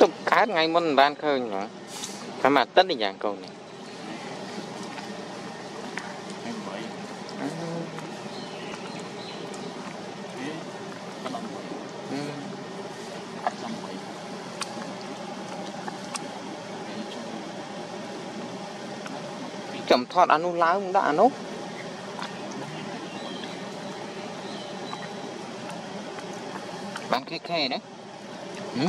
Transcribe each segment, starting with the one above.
ទុកកើតថ្ងៃមុនមិនបានឃើញហ្មងតែមួយអាទិត្យនេះយ៉ាងកូននេះ ថ្ងៃ3បានអត់មួយសំបី ចាំថតអានោះឡើងដាក់អានោះបានខេខេណាហឹ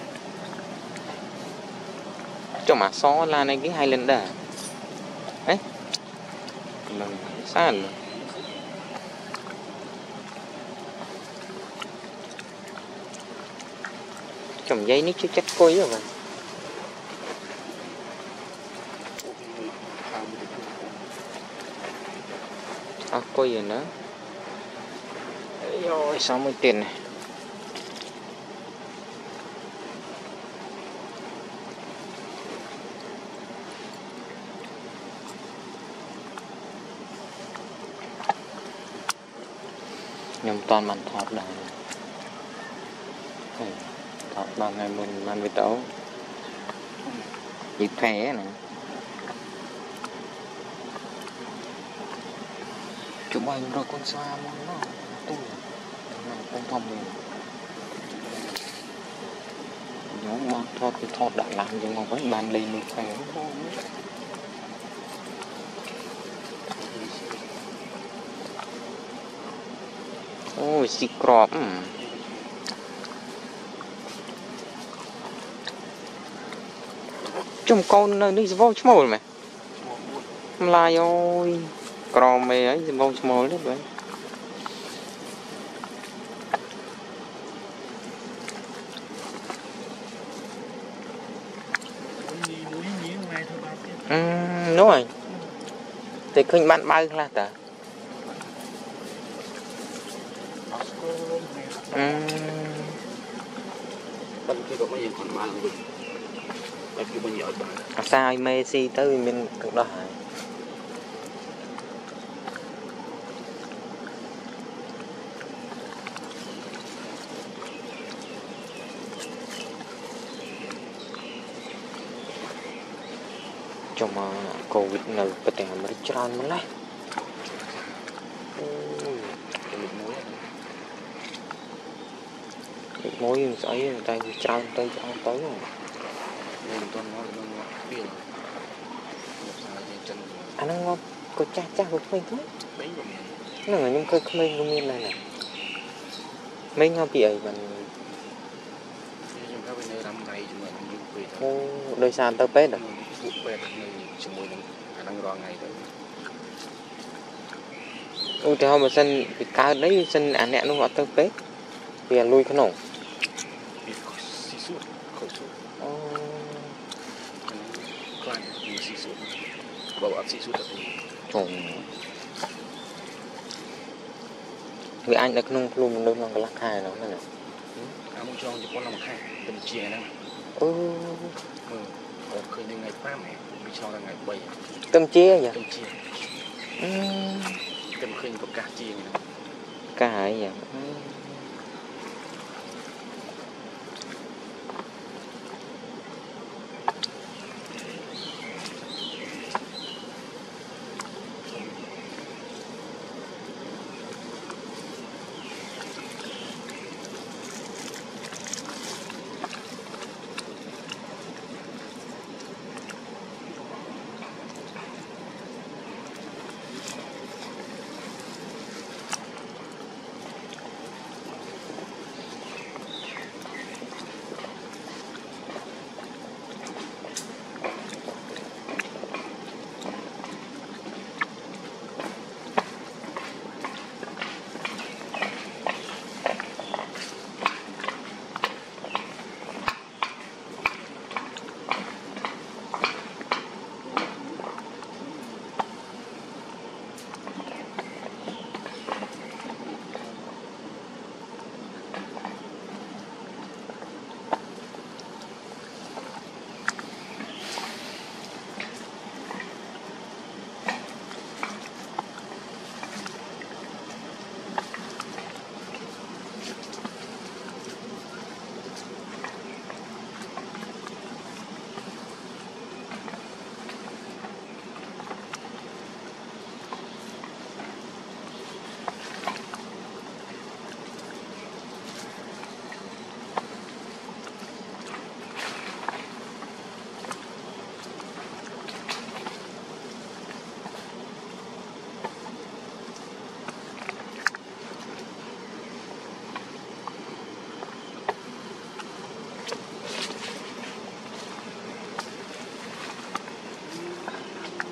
cuma soalan lagi Highlander eh belum salah trồng dây nó chưa chắc coi rồi mà. À coi rồi nữa? Rồi sao mới tiền này? យនេះជឿចិត្តគួយហ៎បាទ ខាង អស់គួយហ្នឹងណាយោសំមួយទៀតនេះខ្ញុំតន់បានថតដែរហេថតបានថ្ងៃមុនបានវីដេអូយីផែណាជុំឲ្យរកកូនស្វាមកណោះទូណាកូនធំនេះខ្ញុំមកថតគឺថតដាក់ឡានយើងមកវិញបានលេងមួយ អូយស៊ីក្របអឺជុំកូននៅនេះសវងឈ្មោលមែនម្លាយអូយក្រមេអីសវងឈ្មោលនេះបើញីមួយញីថ្ងៃធ្វើបានទៀតអឺនោះហើយតែឃើញបានបើខ្លះតើ អត់ស្គាល់ថ្ងៃអឺតែគេក៏មិនយើងគាត់បានវិញតែគេមិនយកបានអាសាឲ្យមេស៊ីទៅវាមានទឹកដោះហើយចុះមកកូវីដនៅប្រទេសអាមេរិកច្រើនម្ល៉េះអូយ ទៅមួយ លេខមួយមិនស្អីទេតែវាច្រើនទៅច្រើនទៅយើងមិនទាន់មកនឹងមកពីមកសារយើងចិនអាហ្នឹងមកក៏ចាស់ចាស់ក៏ក្មេងក្មេងបីក៏មានហ្នឹងហើយខ្ញុំឃើញក្មេងក៏មានដែរណាក្មេងមកពីអីបានខ្ញុំថាវានៅរ៉ាំដៃជាមួយនឹងយូរពេកទៅអូដោយសារទៅពេទ្យហ៎ពួកពេទ្យនៅជាមួយនឹងអាហ្នឹងរាល់ថ្ងៃទៅឧទាហរណ៍បើសិនពីកើតនេះសិនអាអ្នកនោះអត់ទៅពេទ្យវាលួយក្នុង វាស៊ីសួតខូចសួត អូ ខ្លាំងវាស៊ីសួតបើអត់ស៊ីសួតទៅចុងវាអាចនៅក្នុងខ្លួនមនុស្សក្នុងកន្លះខែហ្នឹងណាអាមកចងជប៉ុនឡើងខែទៅជាហ្នឹងអូមើលឃើញថ្ងៃ5ហ៎វាឆ្លងដល់ថ្ងៃ3ទៅជាយ៉ាទៅជាអឺទៅឃើញប្រកាសជាហ្នឹងកាយយ៉ា